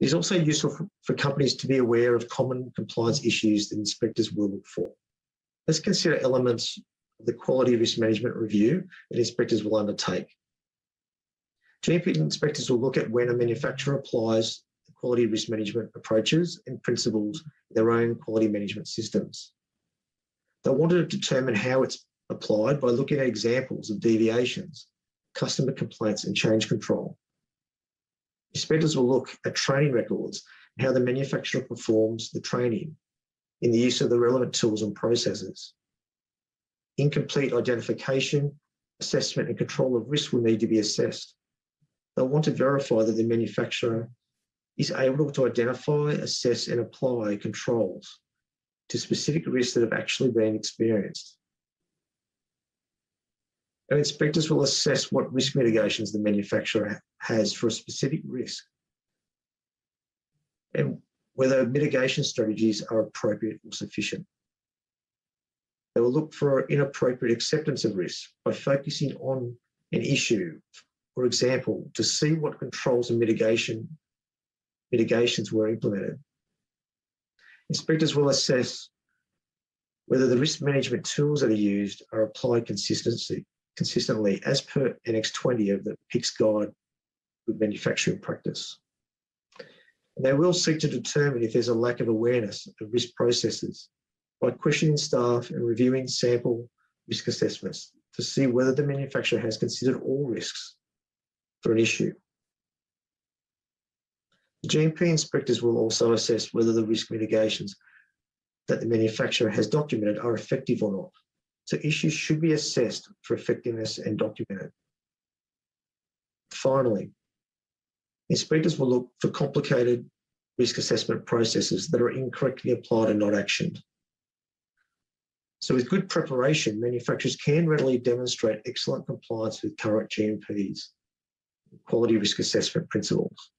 It is also useful for, companies to be aware of common compliance issues that inspectors will look for. Let's consider elements of the quality risk management review that inspectors will undertake. GMP inspectors will look at when a manufacturer applies the quality risk management approaches and principles in their own quality management systems. They'll want to determine how it's applied by looking at examples of deviations, customer complaints and change control. Inspectors will look at training records how the manufacturer performs the training in the use of the relevant tools and processes. Incomplete identification, assessment and control of risk will need to be assessed. They'll want to verify that the manufacturer is able to identify, assess and apply controls to specific risks that have actually been experienced. And inspectors will assess what risk mitigations the manufacturer has for a specific risk and whether mitigation strategies are appropriate or sufficient. They will look for inappropriate acceptance of risk by focusing on an issue, for example, to see what controls and mitigation mitigations were implemented. Inspectors will assess whether the risk management tools that are used are applied consistency, consistently as per Annex 20 of the PIC/S Guide Good Manufacturing Practice. And they will seek to determine if there's a lack of awareness of risk processes by questioning staff and reviewing sample risk assessments to see whether the manufacturer has considered all risks for an issue. The GMP inspectors will also assess whether the risk mitigations that the manufacturer has documented are effective or not. So issues should be assessed for effectiveness and documented. Finally, inspectors will look for complicated risk assessment processes that are incorrectly applied and not actioned. So with good preparation, manufacturers can readily demonstrate excellent compliance with current GMPs, quality risk assessment principles.